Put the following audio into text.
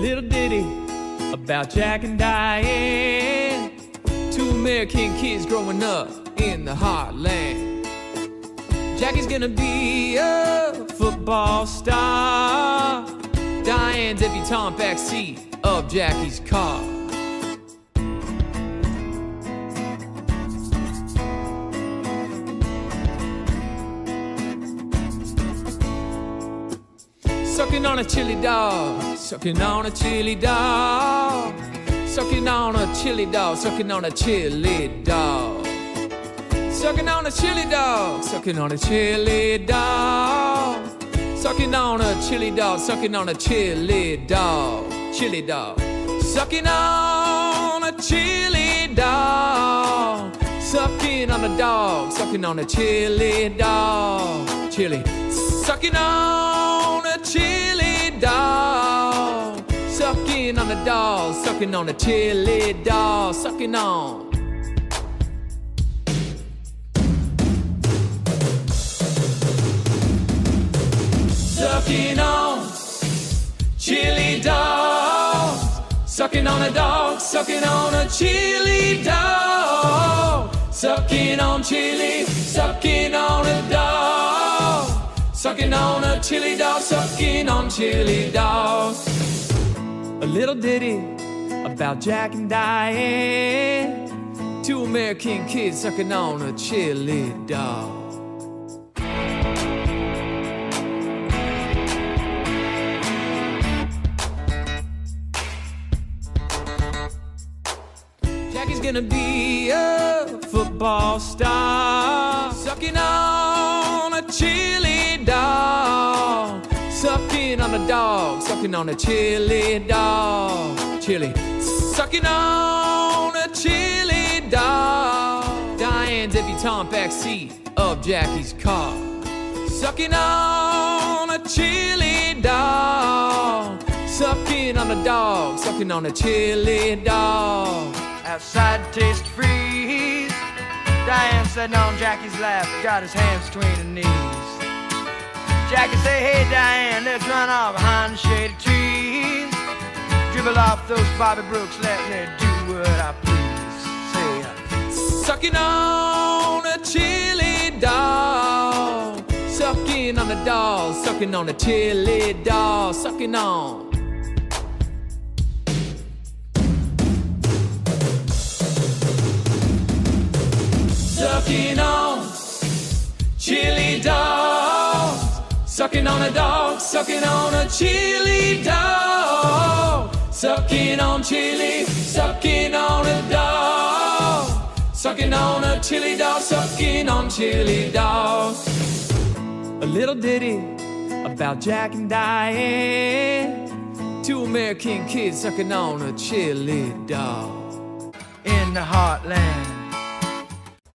ditty about Jack and Diane. Two American kids growing up in the heartland. Jackie's gonna be a football star. Diane's debutante backseat of Jackie's car. Sucking on a chili dog, sucking on a chili dog, sucking on a chili dog, sucking on a chili dog, sucking on a chili dog, sucking on a chili dog, sucking on a chili dog, sucking on a chili dog, chili dog, sucking on a chili dog, sucking on a dog, sucking on a chili dog, chili, sucking on dog, sucking on a chili dog, sucking on. Sucking on chili dog, sucking on a dog, sucking on a chili dog, sucking on chili, sucking on a dog, sucking on a chili dog, sucking on chili dog. A little ditty about Jack and Diane, two American kids sucking on a chili dog. Jackie's gonna be a football star, sucking on a chili dog, sucking on a dog, sucking on a chili dog, chili, sucking on a chili dog. Diane's debutante backseat of Jackie's car, sucking on a chili dog, sucking on a dog, sucking on a chili dog. Outside Tastee Freez. Diane sitting on Jackie's lap, got his hands between her knees. Jackie say, hey Diane, let's run off behind the shady trees. Dribble off those Bobby Brooks, let me do what I please. Say, uh, Sucking on a chili dog. Sucking on a dog. Sucking on a chili dog. Sucking on. Sucking on chili dog. Sucking on a dog. Sucking on a chili dog. Sucking on chili. Sucking on a dog. Sucking on a chili dog, sucking on chili dog. A little ditty about Jack and Diane. Two American kids sucking on a chili dog. in the heartland.